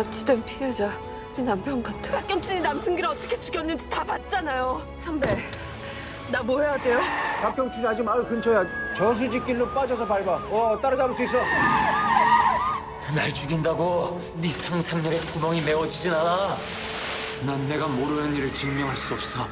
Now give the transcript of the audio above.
납치된 피해자 네 남편 같아. 박경춘이 남승기를 어떻게 죽였는지 다 봤잖아요. 선배, 나 뭐 해야 돼요? 박경춘이 아직 마을 근처야. 저수지길로 빠져서 밟아. 어, 따라잡을 수 있어. 날 죽인다고 네 상상력의 구멍이 메워지진 않아. 난 내가 모르는 일을 증명할 수 없어.